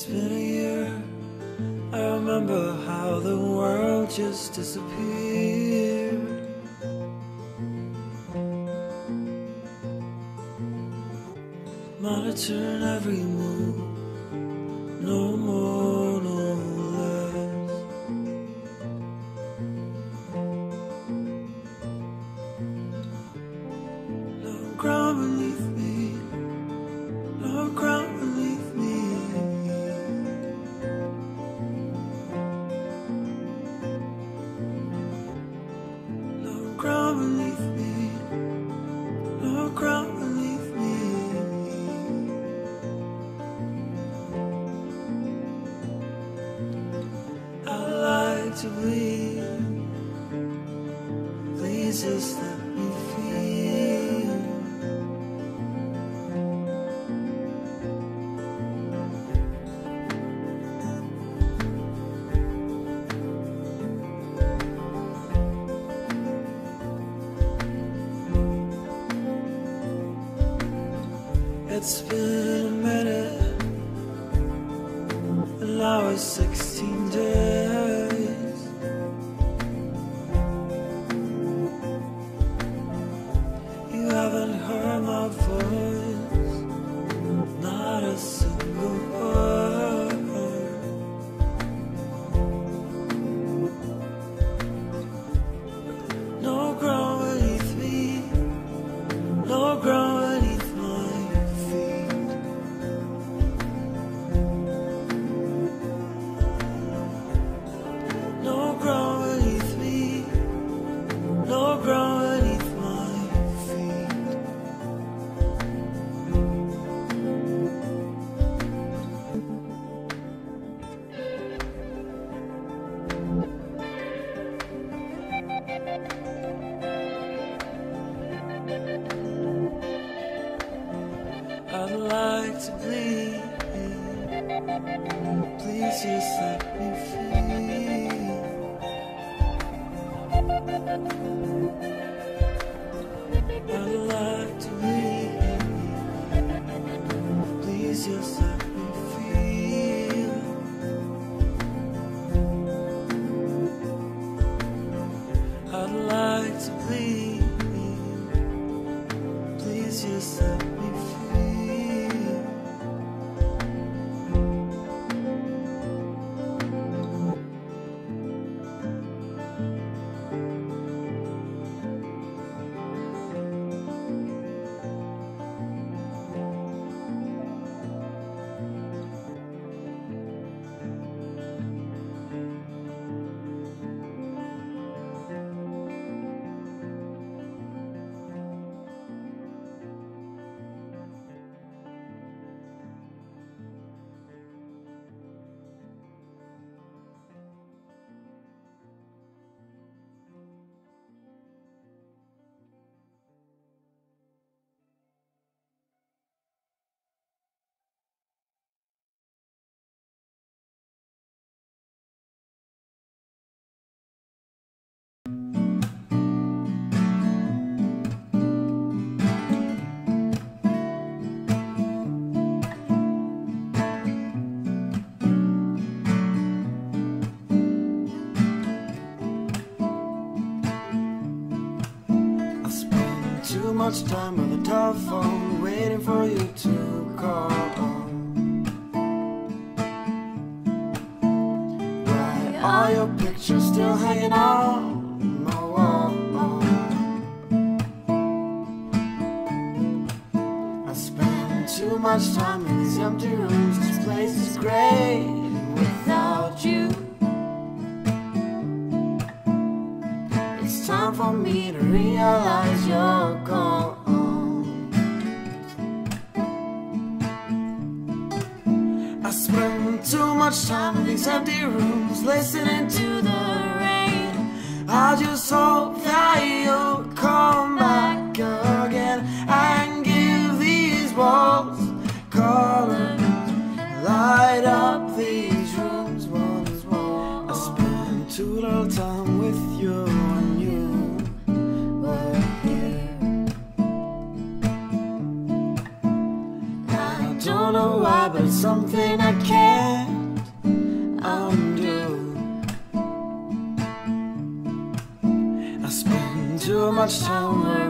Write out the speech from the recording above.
It's been a year. I remember how the world just disappeared. Monitoring every move It's been Too much time on the telephone. much time in these empty rooms. This place is great without you. It's time for me to realize you're gone. I spend too much time in these empty rooms listening to the rain. I just hope that you'll come back up. something I can't undo. I spend too much time